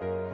うん。